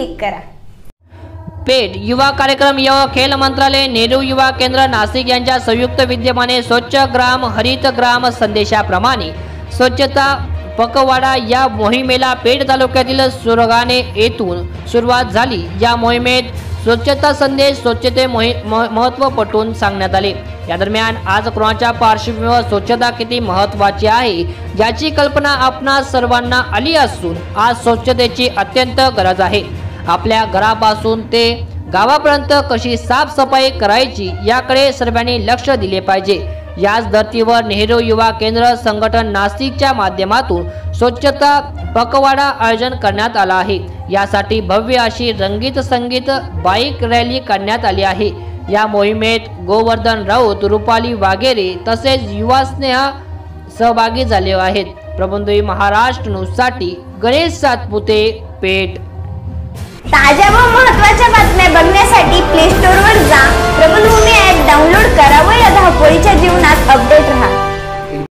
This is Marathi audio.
क्लिक करा. पेट युवा कार्यक्रम य खेल मंत्रालय नेहरू युवा केंद्र नाशिक यांच्या संयुक्त विद्यमाने स्वच्छ ग्राम हरित ग्राम संदेशाप्रमाणे स्वच्छता पकवाडा या मोहिमेला पेठ तालुक्यातील सुरगाणे येथून सुरुवात झाली. या मोहिमेत स्वच्छता संदेश स्वच्छते मोहि म- महत्त्व पटवून सांगण्यात आले. या दरम्यान आज कोरोनाच्या पार्श्वभूमीवर स्वच्छता किती महत्त्वाची आहे याची कल्पना आपणा सर्वांना आली असून आज स्वच्छतेची अत्यंत गरज आहे. आपल्या घरापासून ते गावापर्यंत कशी साफसफाई करायची याकडे सर्वांनी लक्ष दिले पाहिजे. याच धर्तीवर नेहरू युवा केंद्र संघटन नाशिकच्या माध्यमातून स्वच्छता पकवाडा आयोजन करण्यात आला आहे. यासाठी भव्य अशी रंगीत संगीत बाईक रॅली काढण्यात आली आहे. या मोहिमेत गोवर्धन राऊत रुपाली वागेरे तसेच युवा स्नेहा सहभागी झाले आहेत. प्रबंधवी महाराष्ट्र न्यूजसाठी गणेश सातपुते पेठ. ताज्या व महत्त्वाच्या बातम्या बघण्या